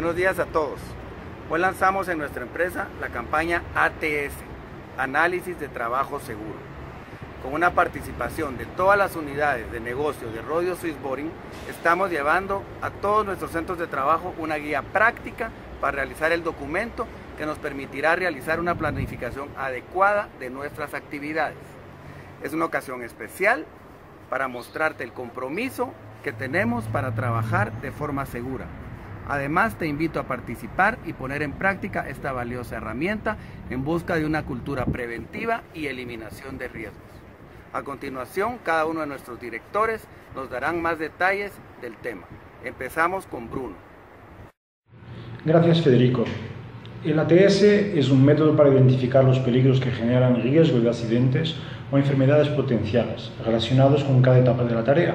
Buenos días a todos. Hoy lanzamos en nuestra empresa la campaña ATS, Análisis de Trabajo Seguro. Con una participación de todas las unidades de negocio de Rodio Swissboring, estamos llevando a todos nuestros centros de trabajo una guía práctica para realizar el documento que nos permitirá realizar una planificación adecuada de nuestras actividades. Es una ocasión especial para mostrarte el compromiso que tenemos para trabajar de forma segura. Además, te invito a participar y poner en práctica esta valiosa herramienta en busca de una cultura preventiva y eliminación de riesgos. A continuación, cada uno de nuestros directores nos darán más detalles del tema. Empezamos con Bruno. Gracias, Federico. El ATS es un método para identificar los peligros que generan riesgo de accidentes o enfermedades potenciales relacionados con cada etapa de la tarea.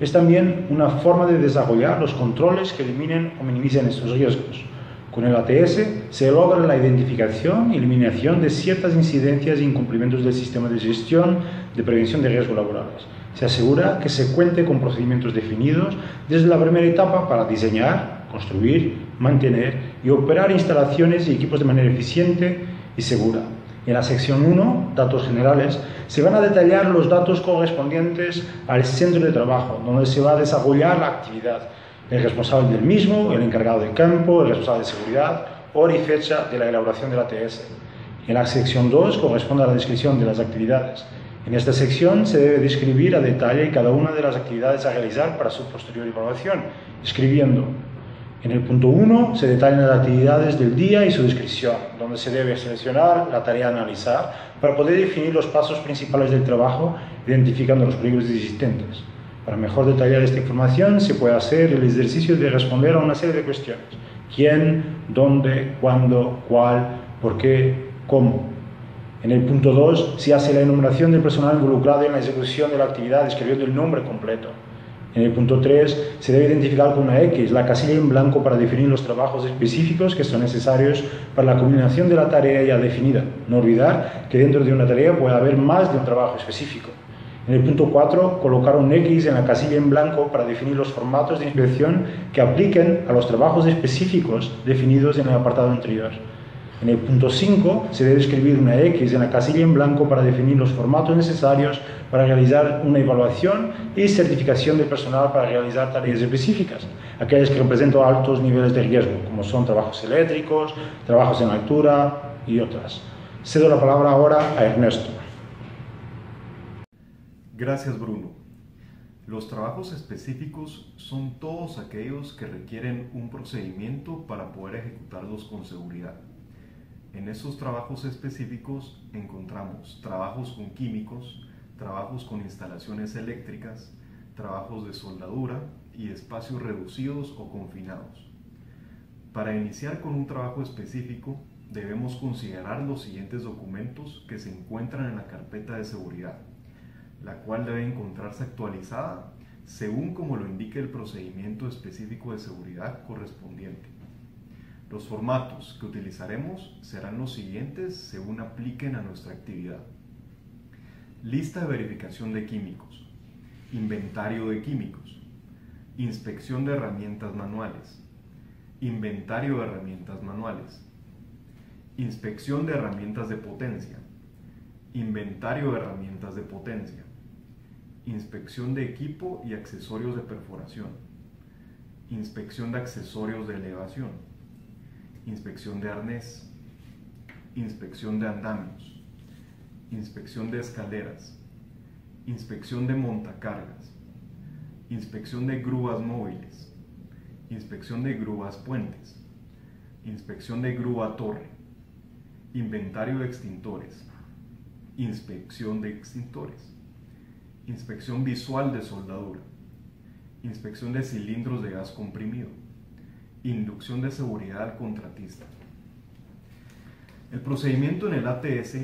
Es también una forma de desarrollar los controles que eliminen o minimicen estos riesgos. Con el ATS se logra la identificación y eliminación de ciertas incidencias e incumplimientos del sistema de gestión de prevención de riesgos laborales. Se asegura que se cuente con procedimientos definidos desde la primera etapa para diseñar, construir, mantener y operar instalaciones y equipos de manera eficiente y segura. En la sección 1, datos generales, se van a detallar los datos correspondientes al centro de trabajo, donde se va a desarrollar la actividad, el responsable del mismo, el encargado de campo, el responsable de seguridad, hora y fecha de la elaboración del ATS. En la sección 2 corresponde a la descripción de las actividades. En esta sección se debe describir a detalle cada una de las actividades a realizar para su posterior evaluación, escribiendo en el punto 1 se detallan las actividades del día y su descripción, donde se debe seleccionar la tarea a analizar para poder definir los pasos principales del trabajo, identificando los peligros existentes. Para mejor detallar esta información se puede hacer el ejercicio de responder a una serie de cuestiones. ¿Quién? ¿Dónde? ¿Cuándo? ¿Cuál? ¿Por qué? ¿Cómo? En el punto 2 se hace la enumeración del personal involucrado en la ejecución de la actividad escribiendo el nombre completo. En el punto 3 se debe identificar con una X la casilla en blanco para definir los trabajos específicos que son necesarios para la culminación de la tarea ya definida. No olvidar que dentro de una tarea puede haber más de un trabajo específico. En el punto 4, colocar un X en la casilla en blanco para definir los formatos de inspección que apliquen a los trabajos específicos definidos en el apartado anterior. En el punto 5 se debe escribir una X en la casilla en blanco para definir los formatos necesarios para realizar una evaluación y certificación del personal para realizar tareas específicas, aquellas que representan altos niveles de riesgo, como son trabajos eléctricos, trabajos en altura y otras. Cedo la palabra ahora a Ernesto. Gracias Bruno. Los trabajos específicos son todos aquellos que requieren un procedimiento para poder ejecutarlos con seguridad. En esos trabajos específicos encontramos trabajos con químicos, trabajos con instalaciones eléctricas, trabajos de soldadura y espacios reducidos o confinados. Para iniciar con un trabajo específico debemos considerar los siguientes documentos que se encuentran en la carpeta de seguridad, la cual debe encontrarse actualizada según como lo indique el procedimiento específico de seguridad correspondiente. Los formatos que utilizaremos serán los siguientes según apliquen a nuestra actividad. Lista de verificación de químicos. Inventario de químicos. Inspección de herramientas manuales. Inventario de herramientas manuales. Inspección de herramientas de potencia. Inventario de herramientas de potencia. Inspección de equipo y accesorios de perforación. Inspección de accesorios de elevación inspección de arnés, inspección de andamios, inspección de escaleras, inspección de montacargas, inspección de grúas móviles, inspección de grúas puentes, inspección de grúa torre, inventario de extintores, inspección de extintores, inspección visual de soldadura, inspección de cilindros de gas comprimido, inducción de seguridad al contratista. El procedimiento en el ATS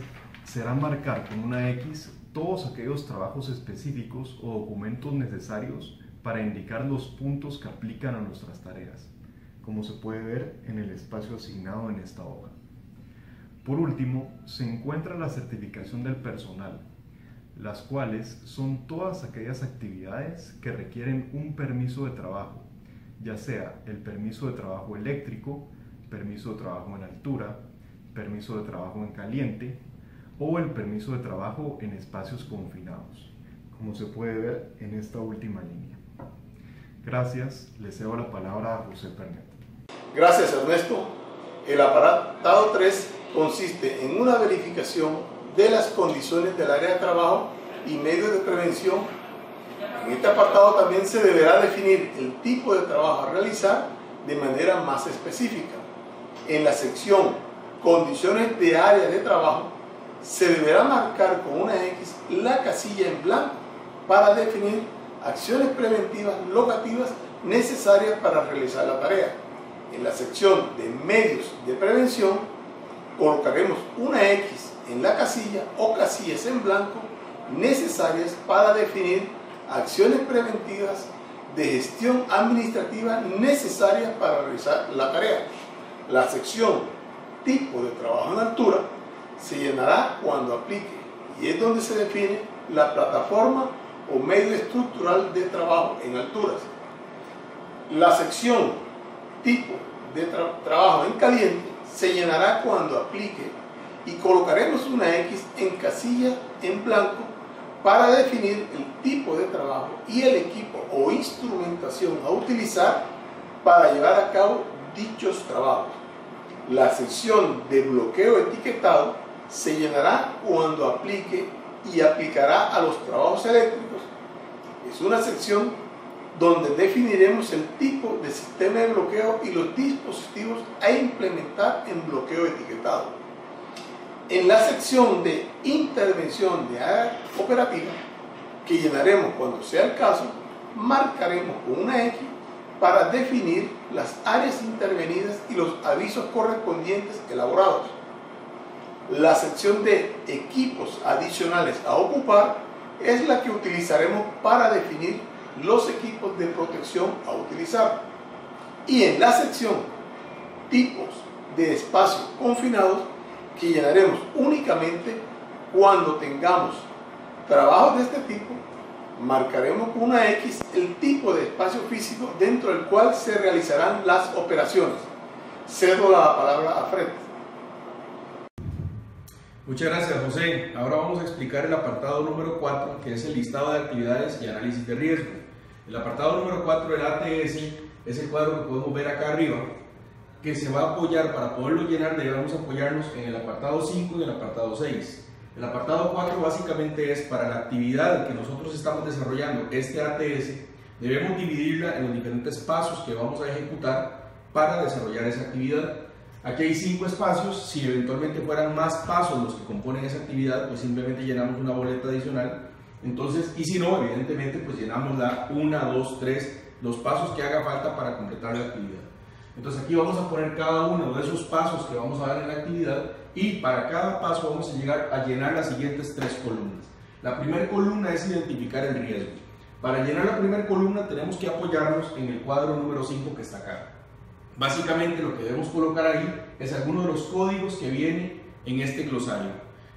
será marcar con una X todos aquellos trabajos específicos o documentos necesarios para indicar los puntos que aplican a nuestras tareas, como se puede ver en el espacio asignado en esta hoja. Por último, se encuentra la certificación del personal, las cuales son todas aquellas actividades que requieren un permiso de trabajo ya sea el permiso de trabajo eléctrico, permiso de trabajo en altura, permiso de trabajo en caliente o el permiso de trabajo en espacios confinados, como se puede ver en esta última línea. Gracias, le cedo la palabra a José Pernet. Gracias Ernesto. El apartado 3 consiste en una verificación de las condiciones del área de trabajo y medios de prevención. En este apartado también se deberá definir el tipo de trabajo a realizar de manera más específica. En la sección Condiciones de área de trabajo se deberá marcar con una X la casilla en blanco para definir acciones preventivas locativas necesarias para realizar la tarea. En la sección de medios de prevención colocaremos una X en la casilla o casillas en blanco necesarias para definir acciones preventivas de gestión administrativa necesarias para realizar la tarea. La sección tipo de trabajo en altura se llenará cuando aplique y es donde se define la plataforma o medio estructural de trabajo en alturas. La sección tipo de trabajo en caliente se llenará cuando aplique y colocaremos una X en casilla en blanco para definir el tipo de trabajo y el equipo o instrumentación a utilizar para llevar a cabo dichos trabajos. La sección de bloqueo etiquetado se llenará cuando aplique y aplicará a los trabajos eléctricos. Es una sección donde definiremos el tipo de sistema de bloqueo y los dispositivos a implementar en bloqueo etiquetado. En la sección de intervención de área operativa, que llenaremos cuando sea el caso, marcaremos con una X para definir las áreas intervenidas y los avisos correspondientes elaborados. La sección de equipos adicionales a ocupar es la que utilizaremos para definir los equipos de protección a utilizar. Y en la sección tipos de espacios confinados que llenaremos únicamente cuando tengamos trabajos de este tipo, marcaremos con una X el tipo de espacio físico dentro del cual se realizarán las operaciones. Cedo la palabra a Fred. Muchas gracias José. Ahora vamos a explicar el apartado número 4, que es el listado de actividades y análisis de riesgo. El apartado número 4 del ATS es el cuadro que podemos ver acá arriba, que se va a apoyar, para poderlo llenar debemos apoyarnos en el apartado 5 y en el apartado 6. El apartado 4 básicamente es para la actividad que nosotros estamos desarrollando, este ATS, debemos dividirla en los diferentes pasos que vamos a ejecutar para desarrollar esa actividad. Aquí hay cinco espacios, si eventualmente fueran más pasos los que componen esa actividad, pues simplemente llenamos una boleta adicional. Entonces, y si no, evidentemente, pues llenamos la 1, 2, 3, los pasos que haga falta para completar la actividad. Entonces aquí vamos a poner cada uno de esos pasos que vamos a dar en la actividad y para cada paso vamos a llegar a llenar las siguientes tres columnas. La primera columna es identificar el riesgo. Para llenar la primera columna tenemos que apoyarnos en el cuadro número 5 que está acá. Básicamente lo que debemos colocar ahí es alguno de los códigos que viene en este glosario.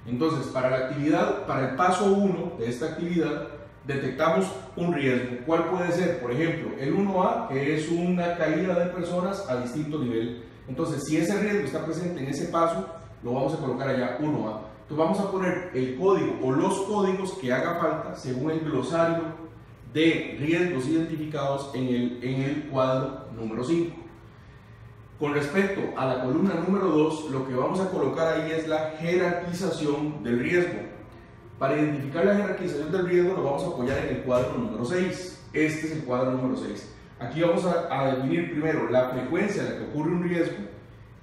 Entonces, para la actividad, para el paso 1 de esta actividad, detectamos un riesgo. ¿Cuál puede ser? Por ejemplo, el 1A, que es una caída de personas a distinto nivel. Entonces, si ese riesgo está presente en ese paso, lo vamos a colocar allá 1A. Entonces vamos a poner el código o los códigos que haga falta según el glosario de riesgos identificados en el, en el cuadro número 5. Con respecto a la columna número 2, lo que vamos a colocar ahí es la jerarquización del riesgo. Para identificar la jerarquización del riesgo nos vamos a apoyar en el cuadro número 6. Este es el cuadro número 6. Aquí vamos a, definir primero la frecuencia en la que ocurre un riesgo.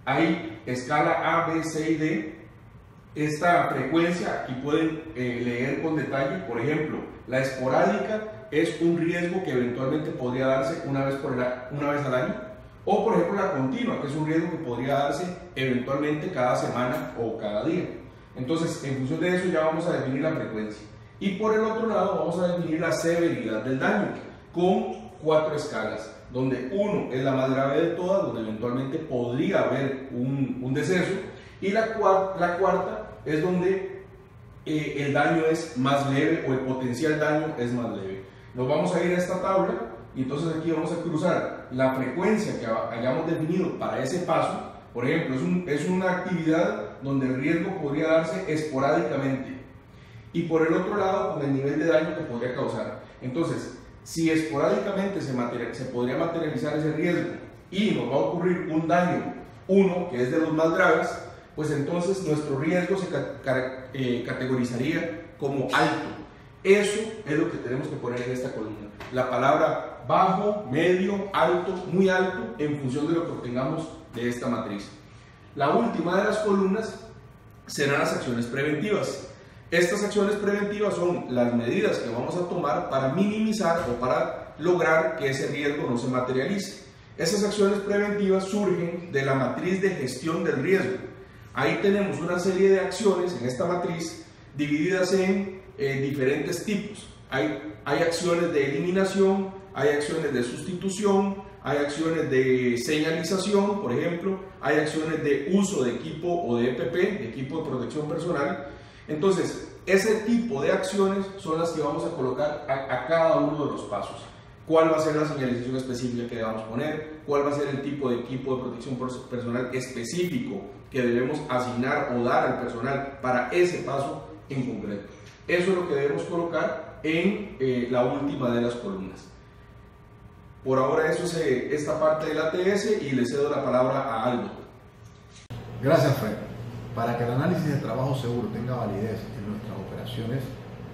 Hay escala A, B, C y D. Esta frecuencia aquí pueden eh, leer con detalle. Por ejemplo, la esporádica es un riesgo que eventualmente podría darse una vez, por una vez al año. O por ejemplo la continua, que es un riesgo que podría darse eventualmente cada semana o cada día. Entonces, en función de eso ya vamos a definir la frecuencia. Y por el otro lado vamos a definir la severidad del daño con cuatro escalas, donde uno es la más grave de todas, donde eventualmente podría haber un, un deceso, y la, la, cuarta es donde eh, el daño es más leve o el potencial daño es más leve. Nos vamos a ir a esta tabla y entonces aquí vamos a cruzar la frecuencia que hayamos definido para ese paso. Por ejemplo, es, un, es una actividad donde el riesgo podría darse esporádicamente y por el otro lado con el nivel de daño que podría causar. Entonces, si esporádicamente se, podría materializar ese riesgo y nos va a ocurrir un daño, uno que es de los más graves, pues entonces nuestro riesgo se eh, categorizaría como alto. Eso es lo que tenemos que poner en esta columna. La palabra bajo, medio, alto, muy alto, en función de lo que obtengamos de esta matriz. La última de las columnas serán las acciones preventivas. Estas acciones preventivas son las medidas que vamos a tomar para minimizar o para lograr que ese riesgo no se materialice. Esas acciones preventivas surgen de la matriz de gestión del riesgo. Ahí tenemos una serie de acciones en esta matriz divididas en eh, diferentes tipos. Hay, hay acciones de eliminación, hay acciones de sustitución, hay acciones de señalización, por ejemplo, hay acciones de uso de equipo o de EPP, de equipo de protección personal. Entonces, ese tipo de acciones son las que vamos a colocar a, cada uno de los pasos cuál va a ser la señalización específica que debamos poner, cuál va a ser el tipo de equipo de protección personal específico que debemos asignar o dar al personal para ese paso en concreto. Eso es lo que debemos colocar en eh, la última de las columnas. Por ahora eso es eh, esta parte del ATS y le cedo la palabra a Aldo. Gracias Fred. Para que el análisis de trabajo seguro tenga validez en nuestras operaciones,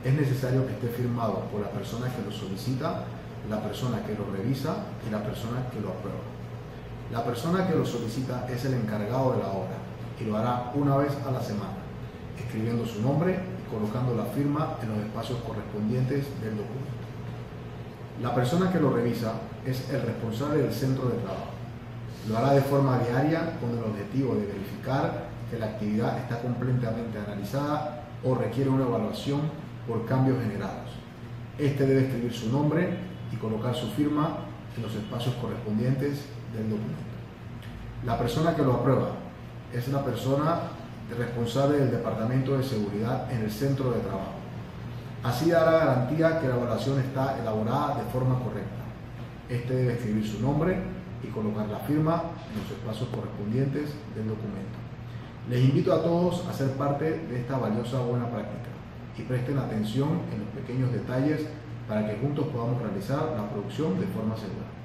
es necesario que esté firmado por la persona que lo solicita la persona que lo revisa y la persona que lo aprueba. La persona que lo solicita es el encargado de la obra y lo hará una vez a la semana, escribiendo su nombre y colocando la firma en los espacios correspondientes del documento. La persona que lo revisa es el responsable del centro de trabajo. Lo hará de forma diaria con el objetivo de verificar que la actividad está completamente analizada o requiere una evaluación por cambios generados. Este debe escribir su nombre y colocar su firma en los espacios correspondientes del documento. La persona que lo aprueba es la persona responsable del Departamento de Seguridad en el centro de trabajo. Así dará garantía que la evaluación está elaborada de forma correcta. Este debe escribir su nombre y colocar la firma en los espacios correspondientes del documento. Les invito a todos a ser parte de esta valiosa buena práctica y presten atención en los pequeños detalles para que juntos podamos realizar la producción de forma segura.